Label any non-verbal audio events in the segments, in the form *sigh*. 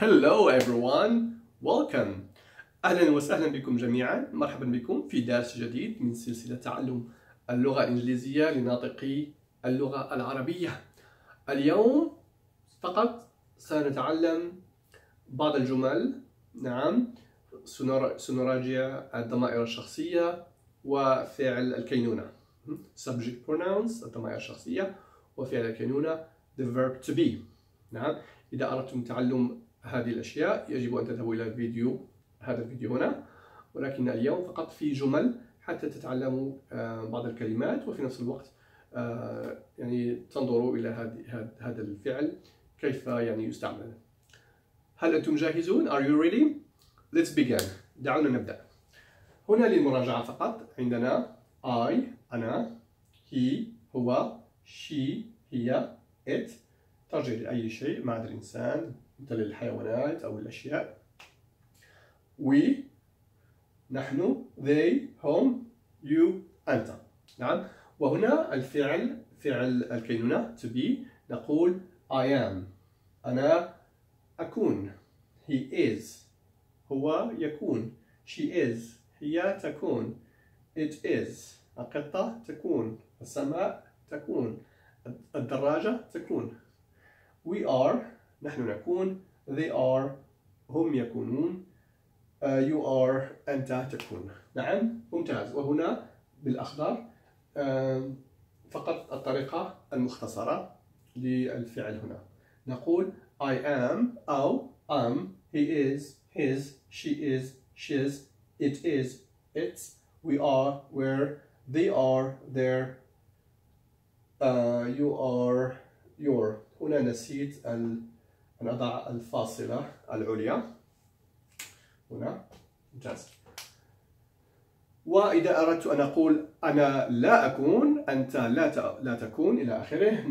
Hello everyone, welcome. أهلا وسهلا بكم جميعا، مرحبا بكم في درس جديد من سلسلة تعلم اللغة الإنجليزية لناطقي اللغة العربية. اليوم فقط سنتعلم بعض الجمل، نعم، سنراجع الضمائر الشخصية وفعل الكينونة. Subject pronouns الضمائر الشخصية وفعل الكينونة the verb to be. نعم، إذا أردتم تعلم هذه الأشياء. يجب أن تذهبوا إلى الفيديو هذا الفيديو هنا. ولكن اليوم فقط في جمل حتى تتعلموا آه، بعض الكلمات. وفي نفس الوقت آه، يعني تنظروا إلى هذا الفعل كيف يعني يستعمل. هل أنتم جاهزون؟ Are you ready? Let's begin. دعونا نبدأ. هنا للمراجعة فقط. عندنا I أنا he هو she هي it. ترجع لأي شيء ما عدا الإنسان مثل الحيوانات أو الأشياء. We نحن they هم you أنت. نعم؟ وهنا الفعل فعل الكينونة to be نقول I am. أنا أكون. He is. هو يكون. She is. هي تكون. It is. القطة تكون. السماء تكون. الدراجة تكون. We are نحن نكون they are هم يكونون uh, you are أنت تكون نعم ممتاز وهنا بالأخضر uh, فقط الطريقة المختصرة للفعل هنا نقول I am أو am he is his she is she's it is it's we are where they are there uh, you are your هنا نسيت أن أضع الفاصلة العليا. هنا. ممتاز وإذا أردت أن أقول أنا لا أكون أنت لا لا تكون إلى آخره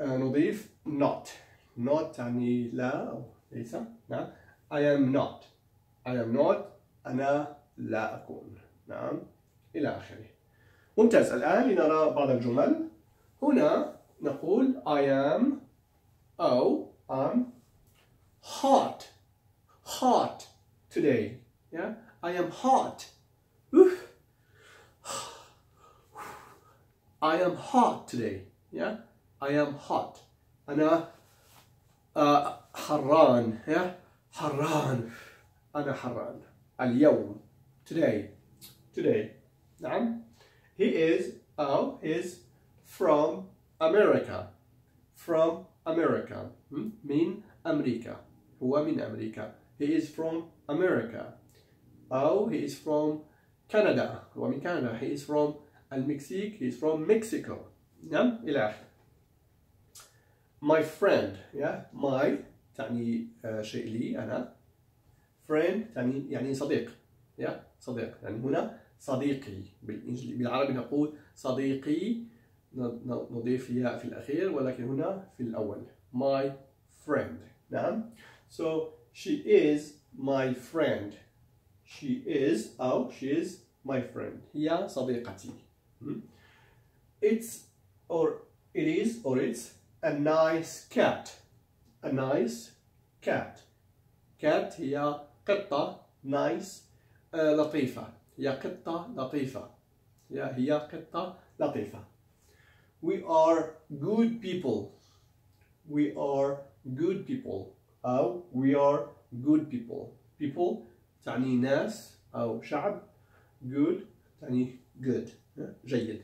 نضيف not. Not تعني لا أو ليس. نعم. I am not. I am not. أنا لا أكون. نعم. إلى آخره. ممتاز. الآن لنرى بعض الجمل. هنا نقول I am hot Oof. *sighs* I am hot today yeah I am hot أنا uh, حران yeah حران أنا حران اليوم today today نعم he is أو is from America from America من أمريكا هو من أمريكا he is from America أو he is from Canada. هو من كندا he is from المكسيك. He is from Mexico. نعم؟ إلى آخره. My friend. Yeah. My تعني شيء لي أنا. Friend تعني يعني صديق. Yeah. صديق. يعني هنا صديقي. بالعربي نقول صديقي. نضيف ياء في الأخير ولكن هنا في الأول. My friend. نعم؟ So she is my friend. she is أو she is my friend هي صديقتي it's or it is or it's a nice cat a nice cat cat هي قطة nice uh, لطيفة هي قطة لطيفة هي قطة لطيفة we are good people we are good people أو we are good people people تعني ناس أو شعب. good تعني good جيد.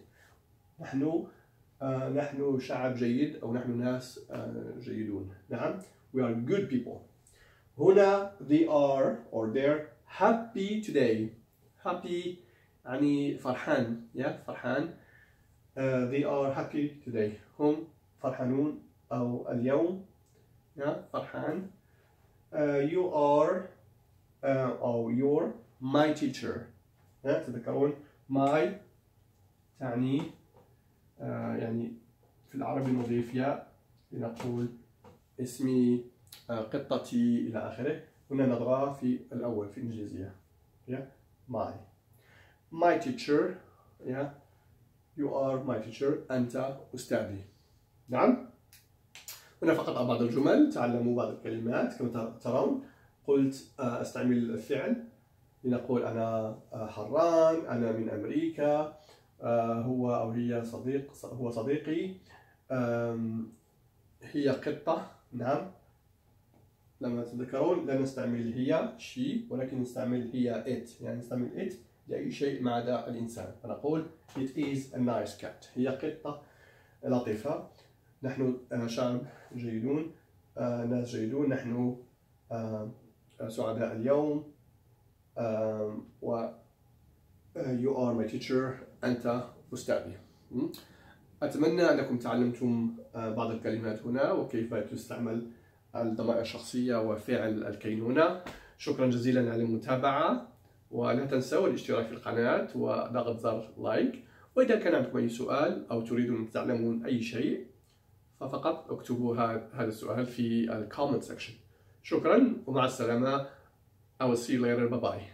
نحن آه نحن شعب جيد أو نحن ناس آه جيدون. نعم؟ We are good people. هنا they are or they're happy today. Happy يعني فرحان يا yeah? فرحان. uh, they are happy today. هم فرحانون أو اليوم yeah, فرحان. uh, you are أو you're my teacher yeah, تذكرون my تعني uh, يعني في العربي نضيف يا لنقول اسمي uh, قطتي إلى آخره هنا نضغى في الأول في الإنجليزية my my teacher You are my teacher. أنت أستاذي. نعم. هنا فقط بعض الجمل تعلموا بعض الكلمات كما ترون قلت آه، أستعمل الفعل. لنقول أنا آه، حران أنا من أمريكا آه، هو أو هي صديق هو صديقي. هي قطة. نعم. لما تذكرون لا نستعمل هي شي ولكن نستعمل هي it. يعني نستعمل it لأي شيء ما عدا الإنسان. فنقول it is a nice cat. هي قطة لطيفة. نحن شعب جيدون. ناس جيدون. نحن سعداء اليوم. و you are my teacher. أنت أستاذي. أتمنى أنكم تعلمتم بعض الكلمات هنا وكيف تستعمل الضمائر الشخصية وفعل الكينونة. شكرا جزيلا على المتابعة ولا تنسوا الاشتراك في القناة وضغط زر like وإذا كان عندكم أي سؤال أو تريدون أن تعلمون أي شيء ففقط اكتبوا هذا السؤال في ال comment section شكرا ومع السلامة I will see you later bye bye